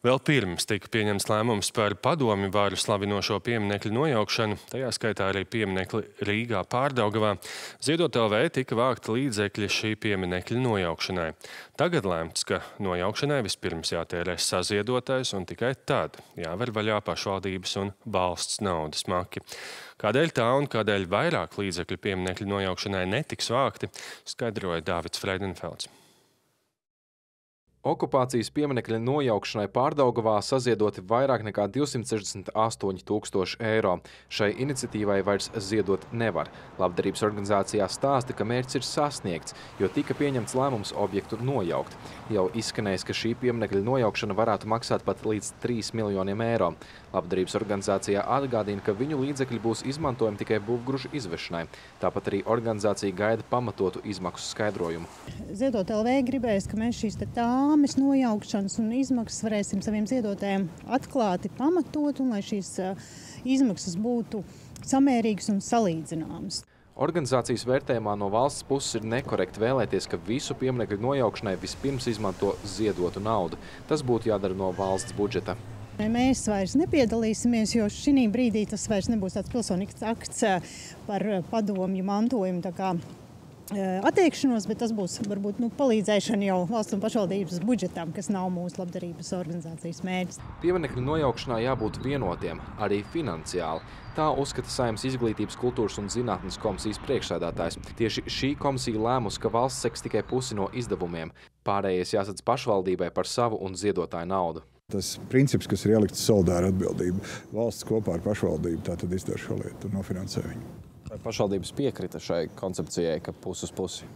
Vēl pirms tika pieņemts lēmums par padomi varu slavinošo pieminekļu nojaukšanu, tajā skaitā arī pieminekli Rīgā pārdaugavā, ziedot LV tika vākta līdzekļi šī pieminekļa nojaukšanai. Tagad lēmts, ka nojaukšanai vispirms jātērē saziedotais un tikai tad jāver vaļā pašvaldības un valsts naudas maki. Kādēļ tā un kādēļ vairāk līdzekļu pieminekļu nojaukšanai netiks vākti, skaidroja Dāvids Freidenfelds. Okupācijas pieminekļa nojaukšanai Pārdaugavā saziedoti vairāk nekā 268 tūkstoši eiro. Šai iniciatīvai vairs ziedot nevar. Labdarības organizācijā stāsta, ka mērķis ir sasniegts, jo tika pieņemts lēmums objektu nojaukt. Jau izskanējis, ka šī pieminekļa nojaukšana varētu maksāt pat līdz 3 miljoniem eiro. Labdarības organizācijā atgādina, ka viņu līdzekļi būs izmantojami tikai būvgružu izvešanai. Tāpat arī organizācija gaida pamatotu izmaksu skaidrojumu. Ziedot LV gribēs, ka mēs šīs tā rāmes nojaukšanas un izmaksas varēsim saviem ziedotājiem atklāti pamatot un lai šīs izmaksas būtu samērīgas un salīdzināmas. Organizācijas vērtējumā no valsts puses ir nekorekti vēlēties, ka visu pieminekļu nojaukšanai vispirms izmanto ziedotu naudu. Tas būtu jādara no valsts budžeta. Mēs vairs nepiedalīsimies, jo šī brīdī tas vairs nebūs tāds pilsonīgs akts par padomju mantojumu attiekšanos, bet tas būs varbūt nu, palīdzēšana jau valsts un pašvaldības budžetam, kas nav mūsu labdarības organizācijas mērķis. Pieminekļu nojaukšanā jābūt vienotiem, arī finansiāli. Tā uzskata Saimnes izglītības, kultūras un zinātnes komisijas priekšsēdētājs. Tieši šī komisija lēmus, ka valsts seks tikai pusi no izdevumiem. Pārējais jāsadz pašvaldībai par savu un ziedotāju naudu. Tas princips, kas ir ielikts solidāra atbildība, valsts kopā ar pašvaldību tātad izdara šo lietu un nofinansē viņu. Vai pašvaldības piekrita šai koncepcijai, ka pusi uz pusi?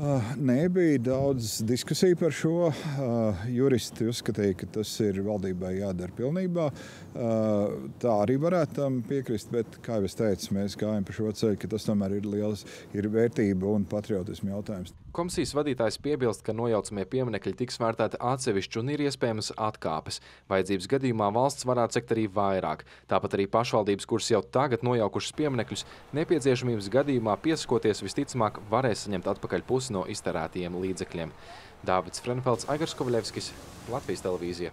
Uh, nebija daudz diskusiju par šo. Uh, juristi uzskatīja, ka tas ir valdībai jādara pilnībā. Uh, tā arī varētu piekrist, bet, kā jau es teicu, mēs gājam pa šo ceļu, ka tas tomēr ir liels ir vērtība un patriotismu jautājums. Komisijas vadītājs piebilst, ka nojaucamie pieminekļi tiks vērtēti atsevišķi un ir iespējamas atkāpes. Vajadzības gadījumā valsts varētu sekt arī vairāk. Tāpat arī pašvaldības, kuras jau tagad nojaukušas pieminekļus, nepieciešamības gadījumā piesakoties visticamāk varēs saņemt atpakaļ pusi no izterētajiem līdzekļiem. Dāvids Frenfelds, Aigars Kovaļevskis, Latvijas televīzija.